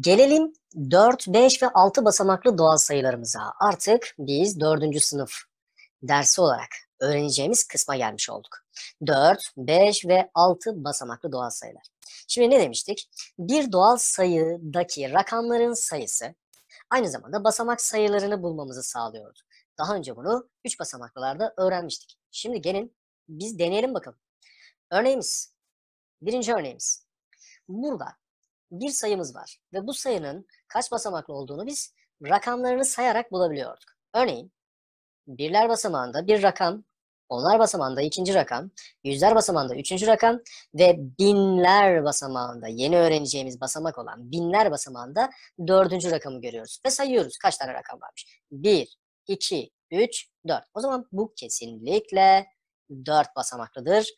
Gelelim 4, 5 ve 6 basamaklı doğal sayılarımıza. Artık biz 4. sınıf dersi olarak öğreneceğimiz kısma gelmiş olduk. 4, 5 ve 6 basamaklı doğal sayılar. Şimdi ne demiştik? Bir doğal sayıdaki rakamların sayısı aynı zamanda basamak sayılarını bulmamızı sağlıyordu. Daha önce bunu 3 basamaklılarda öğrenmiştik. Şimdi gelin biz deneyelim bakalım. Örneğimiz, birinci örneğimiz. Burada bir sayımız var ve bu sayının kaç basamaklı olduğunu biz rakamlarını sayarak bulabiliyorduk. Örneğin birler basamağında bir rakam, onlar basamağında ikinci rakam, yüzler basamağında üçüncü rakam ve binler basamağında yeni öğreneceğimiz basamak olan binler basamağında dördüncü rakamı görüyoruz ve sayıyoruz kaç tane rakam varmış. 1, 2, 3, 4. O zaman bu kesinlikle 4 basamaklıdır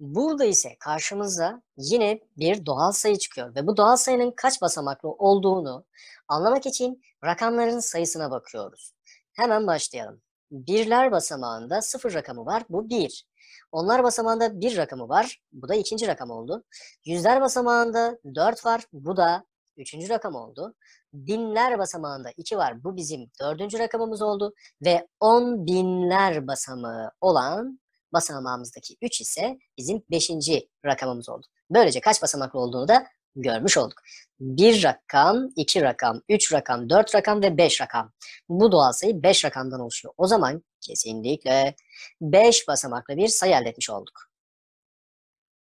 Burada ise karşımıza yine bir doğal sayı çıkıyor ve bu doğal sayının kaç basamaklı olduğunu anlamak için rakamların sayısına bakıyoruz. Hemen başlayalım. Birler basamağında sıfır rakamı var, bu bir. Onlar basamağında bir rakamı var, bu da ikinci rakam oldu. Yüzler basamağında dört var, bu da üçüncü rakam oldu. Binler basamağında iki var, bu bizim dördüncü rakamımız oldu. Ve on binler basamağı olan basamağımızdaki 3 ise bizim 5. rakamımız oldu. Böylece kaç basamaklı olduğunu da görmüş olduk. 1 rakam, 2 rakam, 3 rakam, 4 rakam ve 5 rakam. Bu doğal sayı 5 rakamdan oluşuyor. O zaman kesinlikle 5 basamaklı bir sayı elde etmiş olduk.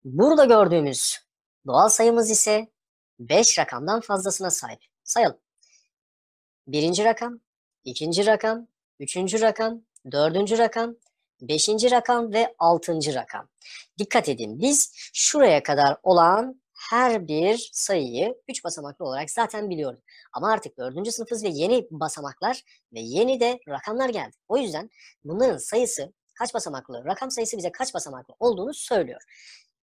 Burada gördüğümüz doğal sayımız ise 5 rakamdan fazlasına sahip. Sayalım. Birinci rakam, ikinci rakam, üçüncü rakam, dördüncü rakam, Beşinci rakam ve altıncı rakam. Dikkat edin biz şuraya kadar olan her bir sayıyı 3 basamaklı olarak zaten biliyoruz. Ama artık 4. sınıfız ve yeni basamaklar ve yeni de rakamlar geldi. O yüzden bunların sayısı kaç basamaklı, rakam sayısı bize kaç basamaklı olduğunu söylüyor.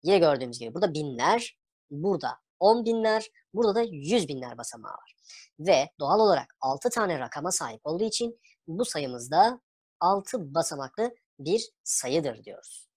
Yine gördüğümüz gibi burada binler, burada 10 binler, burada da 100 binler basamağı var. Ve doğal olarak 6 tane rakama sahip olduğu için bu sayımızda 6 basamaklı bir sayıdır diyoruz.